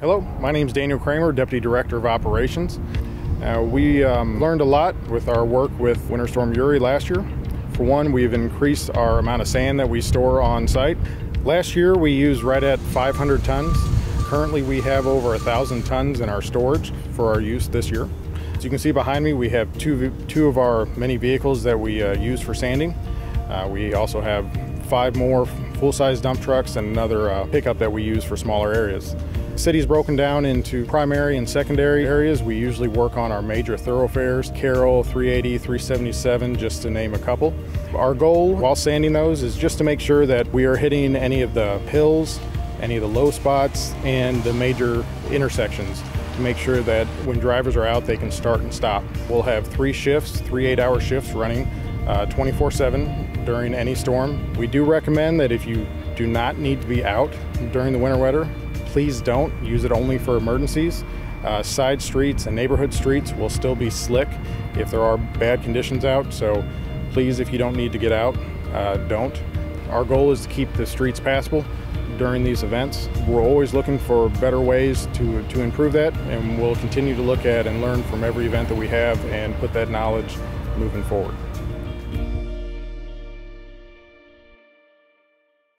Hello, my name is Daniel Kramer, Deputy Director of Operations. Uh, we um, learned a lot with our work with Winter Storm Uri last year. For one, we've increased our amount of sand that we store on site. Last year we used right at 500 tons. Currently we have over 1,000 tons in our storage for our use this year. As you can see behind me, we have two, two of our many vehicles that we uh, use for sanding. Uh, we also have five more full-size dump trucks and another uh, pickup that we use for smaller areas. City's broken down into primary and secondary areas. We usually work on our major thoroughfares, Carroll, 380, 377, just to name a couple. Our goal while sanding those is just to make sure that we are hitting any of the hills, any of the low spots, and the major intersections to make sure that when drivers are out, they can start and stop. We'll have three shifts, three eight-hour shifts running 24-7 uh, during any storm. We do recommend that if you do not need to be out during the winter weather, please don't. Use it only for emergencies. Uh, side streets and neighborhood streets will still be slick if there are bad conditions out, so please, if you don't need to get out, uh, don't. Our goal is to keep the streets passable during these events. We're always looking for better ways to, to improve that, and we'll continue to look at and learn from every event that we have and put that knowledge moving forward.